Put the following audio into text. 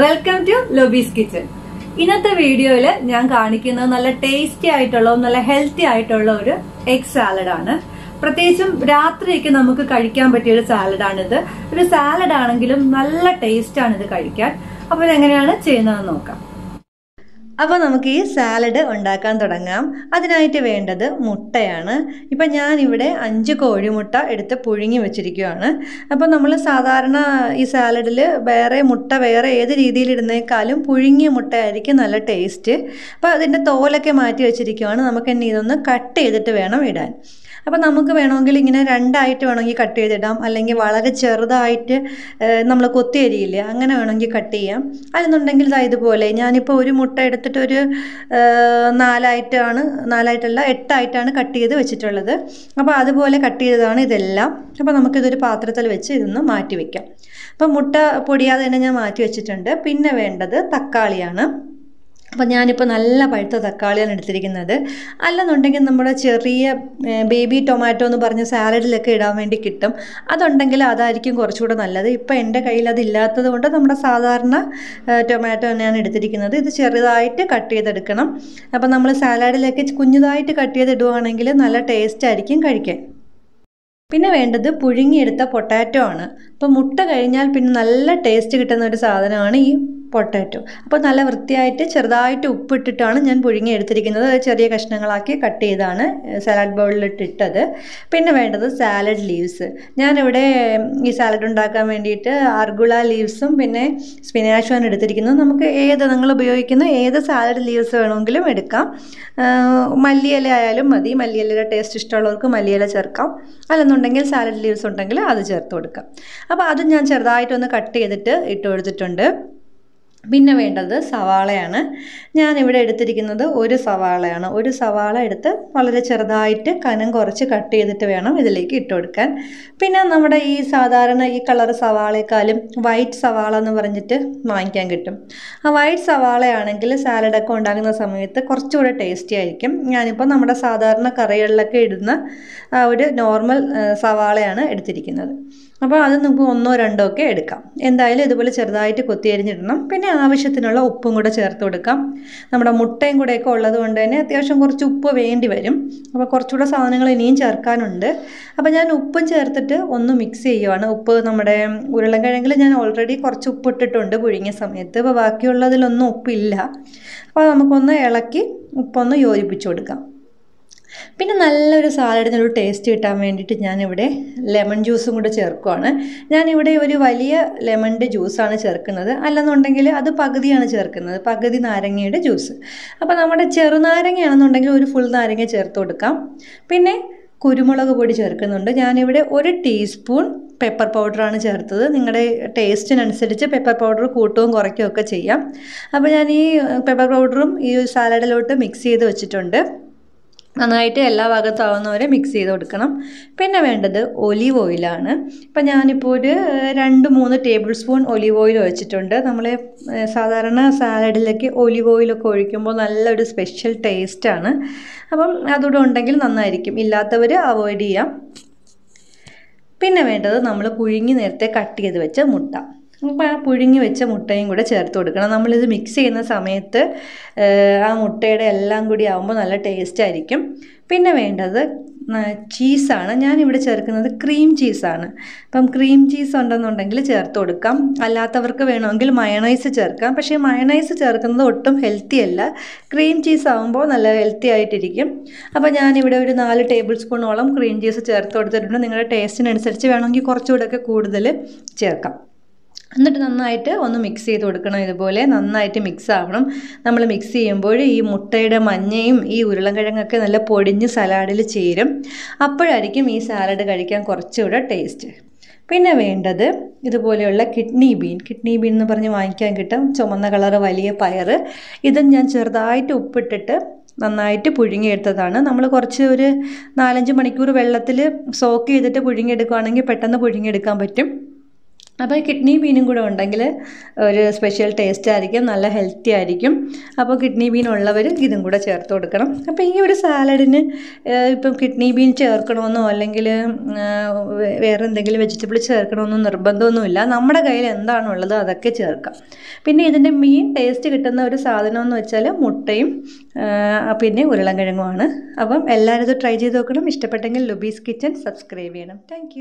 Welcome to ലോബീസ് kitchen ഇന്നത്തെ വീഡിയോയിൽ ഞാൻ കാണിക്കുന്നത് നല്ല ടേസ്റ്റി ആയിട്ടുള്ള നല്ല ഹെൽത്തി ആയിട്ടുള്ള ഒരു എഗ് സാലഡ് ആണ്. പ്രത്യേകിച്ചും രാത്രിയൊക്കെ നമുക്ക് കഴിക്കാൻ പറ്റിയ ഒരു സാലഡാണിത് ഒരു സാലഡ് ആണെങ്കിലും നല്ല ടേസ്റ്റ് ആണ് ഇത് കഴിക്കാൻ. അപ്പോൾ എങ്ങനെയാണ് ചെയ്യുന്നതെന്ന് നോക്കാം. അപ്പോൾ നമുക്ക് ഈ സാലഡ് ഉണ്ടാക്കാൻ തുടങ്ങാം. അതിനായിട്ട് വേണ്ടത് മുട്ടയാണ്. ഇപ്പം ഞാനിവിടെ അഞ്ച് കോഴിമുട്ട എടുത്ത് പുഴുങ്ങി വെച്ചിരിക്കുകയാണ് അപ്പോൾ നമ്മൾ സാധാരണ ഈ സാലഡിൽ വേറെ മുട്ട വേറെ ഏത് രീതിയിൽ ഇടുന്നേക്കാളും പുഴുങ്ങിയ മുട്ടയായിരിക്കും നല്ല ടേസ്റ്റ് അപ്പോൾ അതിന്റെ തോലൊക്കെ മാറ്റി വെച്ചിരിക്കുകയാണ് നമുക്ക് ഇനി ഇതൊന്ന് കട്ട് ചെയ്തിട്ട് വേണം ഇടാൻ. അപ്പോൾ നമുക്ക് വേണമെങ്കിൽ ഇങ്ങനെ രണ്ടായിട്ട് വേണമെങ്കിൽ കട്ട് ചെയ്തിടാം. അല്ലെങ്കിൽ വളരെ ചെറുതായിട്ട് നമ്മൾ കൊത്തി അരിയില്ലേ അങ്ങനെ വേണമെങ്കിൽ കട്ട് ചെയ്യാം. അല്ലെന്നുണ്ടെങ്കിൽ ഇതാ ഇതുപോലെ ഞാനിപ്പോൾ ഒരു മുട്ട എടുത്തിട്ട് ഒരു നാലായിട്ടാണ് നാലായിട്ടല്ല എട്ടായിട്ടാണ് കട്ട് ചെയ്ത് വെച്ചിട്ടുള്ളത്. അപ്പോൾ അതുപോലെ കട്ട് ചെയ്തതാണ് ഇതെല്ലാം. അപ്പോൾ നമുക്കിതൊരു പാത്രത്തിൽ വെച്ച് ഇതൊന്ന് മാറ്റി വയ്ക്കാം അപ്പോൾ മുട്ട പൊടിയാതെ തന്നെ ഞാൻ മാറ്റി വെച്ചിട്ടുണ്ട്. പിന്നെ വേണ്ടത് തക്കാളിയാണ്. അപ്പോൾ ഞാനിപ്പോൾ നല്ല പഴുത്ത തക്കാളിയാണ് എടുത്തിരിക്കുന്നത്. അല്ലെന്നുണ്ടെങ്കിൽ നമ്മുടെ ചെറിയ ബേബി ടൊമാറ്റോ എന്ന് പറഞ്ഞ സാലഡിലൊക്കെ ഇടാൻ വേണ്ടി കിട്ടും. അതുണ്ടെങ്കിൽ അതായിരിക്കും കുറച്ചുകൂടെ നല്ലത്. ഇപ്പോൾ എന്റെ കയ്യിൽ അതില്ലാത്തത് കൊണ്ട് നമ്മുടെ സാധാരണ ടൊമാറ്റോ തന്നെയാണ് എടുത്തിരിക്കുന്നത്. ഇത് ചെറുതായിട്ട് കട്ട് ചെയ്തെടുക്കണം. അപ്പോൾ നമ്മൾ സാലഡിലൊക്കെ കുഞ്ഞുതായിട്ട് കട്ട് ചെയ്തിടുവാണെങ്കിൽ നല്ല ടേസ്റ്റ് ആയിരിക്കും കഴിക്കാൻ. പിന്നെ വേണ്ടത് പുഴുങ്ങിയെടുത്ത പൊട്ടാറ്റോ ആണ്. അപ്പോൾ മുട്ട കഴിഞ്ഞാൽ പിന്നെ നല്ല ടേസ്റ്റ് കിട്ടുന്ന ഒരു സാധനമാണ് ഈ പൊട്ടാറ്റോ. അപ്പോൾ നല്ല വൃത്തിയായിട്ട് ചെറുതായിട്ട് ഉപ്പിട്ടിട്ടാണ് ഞാൻ പുഴുങ്ങി എടുത്തിരിക്കുന്നത്. ചെറിയ കഷ്ണങ്ങളാക്കി കട്ട് ചെയ്താണ് സാലഡ് ബൗളിൽ ഇട്ടത് പിന്നെ വേണ്ടത് സാലഡ് ലീവ്സ് ഞാനിവിടെ ഈ സാലഡ് ഉണ്ടാക്കാൻ വേണ്ടിയിട്ട് അർഗുള ലീവ്സും പിന്നെ സ്പിനാഷുമാണ് എടുത്തിരിക്കുന്നത്. നമുക്ക് ഏത് നിങ്ങൾ ഉപയോഗിക്കുന്ന ഏത് സാലഡ് ലീവ്സ് വേണമെങ്കിലും എടുക്കാം. മല്ലിയില ആയാലും മതി. മല്ലിയിലയുടെ ടേസ്റ്റ് ഇഷ്ടമുള്ളവർക്ക് മല്ലിയില ചേർക്കാം. അല്ലെന്നുണ്ടെങ്കിൽ സാലഡ് ലീവ്സ് ഉണ്ടെങ്കിൽ അത് ചേർത്ത് കൊടുക്കാം. അപ്പോൾ അത് ഞാൻ ചെറുതായിട്ടൊന്ന് കട്ട് ചെയ്തിട്ട് ഇട്ട് കൊടുത്തിട്ടുണ്ട്. പിന്നെ വേണ്ടത് സവാളയാണ്. ഞാൻ ഇവിടെ എടുത്തിരിക്കുന്നത് ഒരു സവാളയാണ്. ഒരു സവാള എടുത്ത് വളരെ ചെറുതായിട്ട് കനം കുറച്ച് കട്ട് ചെയ്തിട്ട് വേണം ഇതിലേക്ക് ഇട്ട് കൊടുക്കാൻ. പിന്നെ നമ്മുടെ ഈ സാധാരണ ഈ കളർ സവാളയെക്കാളും വൈറ്റ് സവാള എന്ന് പറഞ്ഞിട്ട് വാങ്ങിക്കാൻ കിട്ടും. ആ വൈറ്റ് സവാളയാണെങ്കിൽ സാലഡൊക്കെ ഉണ്ടാക്കുന്ന സമയത്ത് കുറച്ചുകൂടെ ടേസ്റ്റി ആയിരിക്കും. ഞാനിപ്പോൾ നമ്മുടെ സാധാരണ കറികളിലൊക്കെ ഇടുന്ന ഒരു നോർമൽ സവാളയാണ് എടുത്തിരിക്കുന്നത്. അപ്പോൾ അത് നമുക്ക് ഒന്നോ രണ്ടോ ഒക്കെ എടുക്കാം. എന്തായാലും ഇതുപോലെ ചെറുതായിട്ട് കൊത്തി അരിഞ്ഞിടണം. പിന്നെ ആവശ്യത്തിനുള്ള ഉപ്പും കൂടെ ചേർത്ത് കൊടുക്കാം. നമ്മുടെ മുട്ടയും കൂടെയൊക്കെ ഉള്ളത് കൊണ്ട് തന്നെ അത്യാവശ്യം കുറച്ച് ഉപ്പ് വേണ്ടി വരും. അപ്പോൾ കുറച്ചുകൂടെ സാധനങ്ങൾ ഇനിയും ചേർക്കാനുണ്ട്. അപ്പോൾ ഞാൻ ഉപ്പും ചേർത്തിട്ട് ഒന്ന് മിക്സ് ചെയ്യുവാണ്. ഉപ്പ് നമ്മുടെ ഉരുളക്കിഴങ്ങിൽ ഞാൻ ഓൾറെഡി കുറച്ച് ഉപ്പ് ഇട്ടിട്ടുണ്ട് പുഴുങ്ങിയ സമയത്ത്. അപ്പോൾ ബാക്കിയുള്ളതിലൊന്നും ഉപ്പില്ല. അപ്പോൾ നമുക്കൊന്ന് ഇളക്കി ഉപ്പൊന്ന് യോജിപ്പിച്ചു കൊടുക്കാം. പിന്നെ നല്ലൊരു സാലഡിന് ഒരു ടേസ്റ്റ് കിട്ടാൻ വേണ്ടിയിട്ട് ഞാനിവിടെ ലെമൺ ജ്യൂസും കൂടെ ചേർക്കുവാണ്. ഞാനിവിടെ ഒരു വലിയ ലെമണിന്റെ ജ്യൂസാണ് ചേർക്കുന്നത്. അല്ലെന്നുണ്ടെങ്കിൽ അത് പകുതിയാണ് ചേർക്കുന്നത്. പകുതി നാരങ്ങയുടെ ജ്യൂസ് അപ്പോൾ നമ്മുടെ ചെറുനാരങ്ങയാണെന്നുണ്ടെങ്കിൽ ഒരു ഫുൾ നാരങ്ങ ചേർത്ത് കൊടുക്കാം. പിന്നെ കുരുമുളക് പൊടി ചേർക്കുന്നുണ്ട്. ഞാനിവിടെ ഒരു ടീസ്പൂൺ പെപ്പർ പൗഡറാണ് ചേർത്തത്. നിങ്ങളുടെ ടേസ്റ്റിനനുസരിച്ച് പെപ്പർ പൗഡർ കൂട്ടുകയും കുറയ്ക്കുകയും ഒക്കെ ചെയ്യാം. അപ്പോൾ ഞാൻ ഈ പെപ്പർ പൗഡറും ഈ സാലഡിലോട്ട് മിക്സ് ചെയ്ത് വെച്ചിട്ടുണ്ട്. നന്നായിട്ട് എല്ലാ ഭാഗത്താവുന്ന ആവുന്നവരെ മിക്സ് ചെയ്ത് കൊടുക്കണം. പിന്നെ വേണ്ടത് ഒലിവ് ഓയിലാണ് ഇപ്പം ഞാനിപ്പോൾ ഒരു രണ്ട് മൂന്ന് ടേബിൾ സ്പൂൺ ഒലിവ് ഓയിൽ ഒഴിച്ചിട്ടുണ്ട് നമ്മൾ സാധാരണ സാലഡിലേക്ക് ഒലിവ് ഓയിലൊക്കെ ഒഴിക്കുമ്പോൾ നല്ലൊരു സ്പെഷ്യൽ ടേസ്റ്റാണ് അപ്പം അതുകൂടെ ഉണ്ടെങ്കിൽ നന്നായിരിക്കും. ഇല്ലാത്തവർ അവോയ്ഡ് ചെയ്യാം. പിന്നെ വേണ്ടത് നമ്മൾ പുഴുങ്ങി നേരത്തെ കട്ട് ചെയ്ത് വെച്ച മുട്ട. അപ്പോൾ ആ പുഴുങ്ങി വെച്ച മുട്ടയും കൂടെ ചേർത്ത് കൊടുക്കണം. നമ്മളിത് മിക്സ് ചെയ്യുന്ന സമയത്ത് ആ മുട്ടയുടെ എല്ലാം കൂടി ആകുമ്പോൾ നല്ല ടേസ്റ്റ് ആയിരിക്കും. പിന്നെ വേണ്ടത് ചീസാണ് ഞാനിവിടെ ചേർക്കുന്നത് ക്രീം ചീസാണ് അപ്പം ക്രീം ചീസ് ഉണ്ടെന്നുണ്ടെങ്കിൽ ചേർത്ത് കൊടുക്കാം. അല്ലാത്തവർക്ക് വേണമെങ്കിൽ മയണൈസ് ചേർക്കാം. പക്ഷേ മയണൈസ് ചേർക്കുന്നത് ഒട്ടും ഹെൽത്തി അല്ല. ക്രീം ചീസ് ആകുമ്പോൾ നല്ല ഹെൽത്തി ആയിട്ടിരിക്കും. അപ്പോൾ ഞാനിവിടെ ഒരു നാല് ടേബിൾ സ്പൂണോളം ക്രീം ചീസ് ചേർത്ത് കൊടുത്തിട്ടുണ്ട്. നിങ്ങളുടെ ടേസ്റ്റിനനുസരിച്ച് വേണമെങ്കിൽ കുറച്ചുകൂടെയൊക്കെ കൂടുതൽ ചേർക്കാം. എന്നിട്ട് നന്നായിട്ട് ഒന്ന് മിക്സ് ചെയ്ത് കൊടുക്കണം ഇതുപോലെ. നന്നായിട്ട് മിക്സ് ആവണം. നമ്മൾ മിക്സ് ചെയ്യുമ്പോൾ ഈ മുട്ടയുടെ മഞ്ഞയും ഈ ഉരുളക്കിഴങ്ങൊക്കെ നല്ല പൊടിഞ്ഞ് സലാഡിൽ ചേരും. അപ്പോഴായിരിക്കും ഈ സാലഡ് കഴിക്കാൻ കുറച്ചുകൂടെ ടേസ്റ്റ് പിന്നെ വേണ്ടത് ഇതുപോലെയുള്ള കിഡ്നി ബീൻ കിഡ്നി ബീൻ എന്ന് പറഞ്ഞ് വാങ്ങിക്കാൻ കിട്ടും. ചുമന്ന കളറ് വലിയ പയർ. ഇതും ഞാൻ ചെറുതായിട്ട് ഉപ്പിട്ടിട്ട് നന്നായിട്ട് പുഴുങ്ങിയെടുത്തതാണ്. നമ്മൾ കുറച്ച് ഒരു നാലഞ്ച് മണിക്കൂർ വെള്ളത്തിൽ സോക്ക് ചെയ്തിട്ട് പുഴുങ്ങിയെടുക്കുകയാണെങ്കിൽ പെട്ടെന്ന് പുഴുങ്ങിയെടുക്കാൻ പറ്റും. അപ്പോൾ കിഡ്നി ബീനും കൂടെ ഉണ്ടെങ്കിൽ ഒരു സ്പെഷ്യൽ ടേസ്റ്റ് ആയിരിക്കും നല്ല ഹെൽത്തി ആയിരിക്കും. അപ്പോൾ കിഡ്നി ബീൻ ഉള്ളവർ ഇതും കൂടെ ചേർത്ത് കൊടുക്കണം. അപ്പോൾ ഈ ഒരു സാലഡിന് ഇപ്പം കിഡ്നി ബീൻ ചേർക്കണമെന്നോ അല്ലെങ്കിൽ വേറെ എന്തെങ്കിലും വെജിറ്റബിൾ ചേർക്കണമെന്നോ നിർബന്ധമൊന്നുമില്ല നമ്മുടെ കയ്യിൽ എന്താണുള്ളത് അതൊക്കെ ചേർക്കാം. പിന്നെ ഇതിന്റെ മെയിൻ ടേസ്റ്റ് കിട്ടുന്ന ഒരു സാധനം എന്ന് വെച്ചാൽ മുട്ടയും പിന്നെ ഉരുളൻകിഴങ്ങുമാണ് അപ്പം എല്ലാവരും ഇത് ട്രൈ ചെയ്ത് നോക്കണം. ഇഷ്ടപ്പെട്ടെങ്കിൽ ലുബീസ് കിച്ചൻ സബ്സ്ക്രൈബ് ചെയ്യണം. താങ്ക്